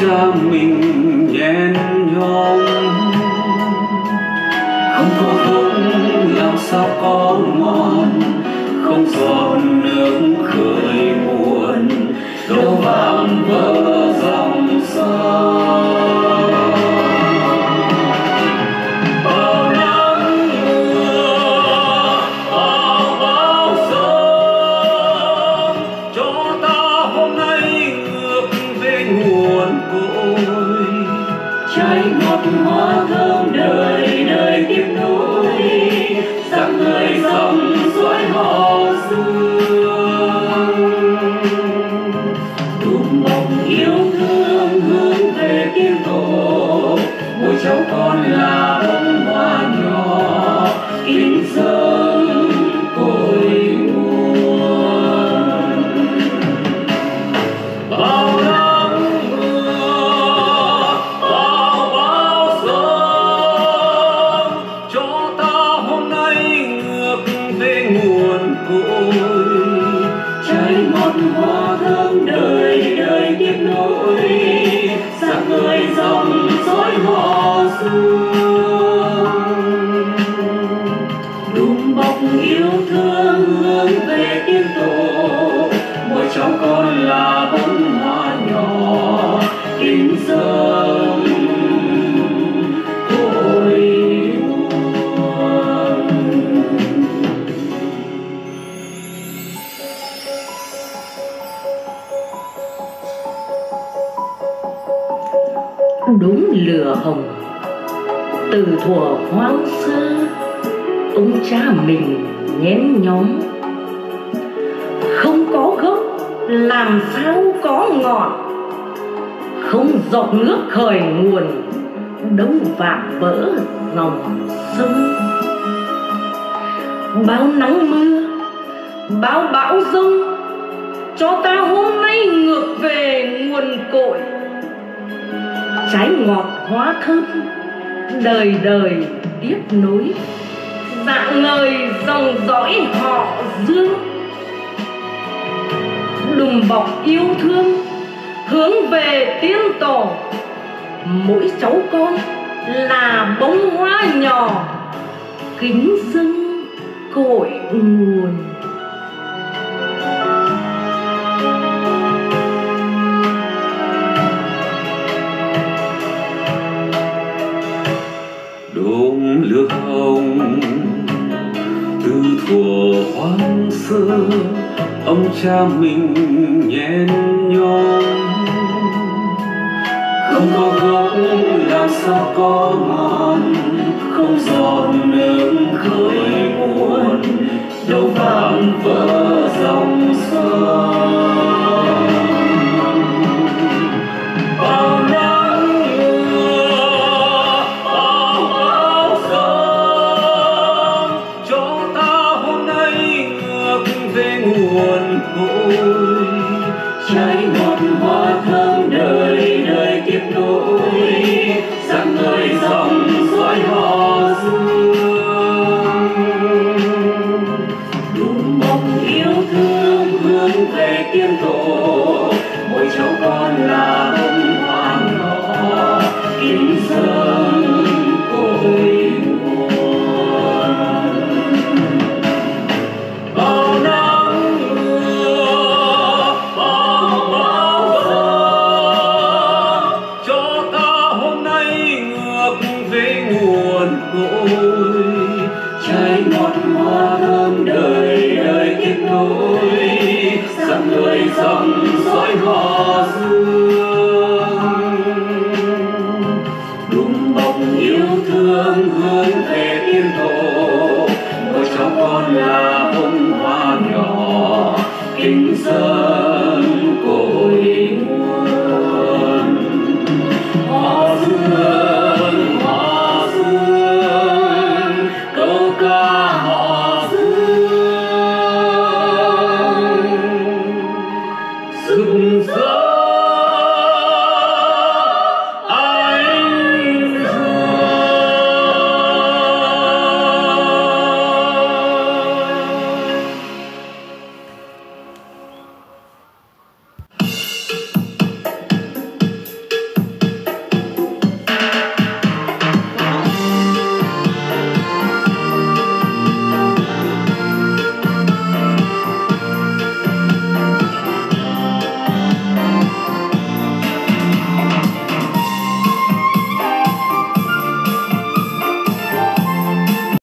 cha mình nhen nhóm không có khúc làm sao có ngon không giòn trái hoa thơm đời đời tiếp nối. Sáng người dòng dõi họ xưa đùm bọc yêu thương hướng về tiên tổ. Lửa hồng từ thuở hoang sơ, ông cha mình nhén nhóm. Không có gốc, làm sao có ngọn. Không giọt nước khởi nguồn đâu vạn vỡ dòng sông. Bao nắng mưa, bao bão giông cho ta hôm nay ngược về nguồn cội trái ngọt hóa thơm đời đời tiếp nối dạng lời dòng dõi họ dương, đùm bọc yêu thương, hướng về tiên tổ mỗi cháu con là bông hoa nhỏ, kính dâng cội nguồn. Ông cha mình nhen nhóm không có gốc làm sao có ngon không giọt nước khơi buồn đâu vàng vỡ dòng sông. Shining trái ngọt người dòng dõi họ dương đúng bóng yêu thương hướng về yên tổ của cháu con là bông hoa nhỏ, kính dâng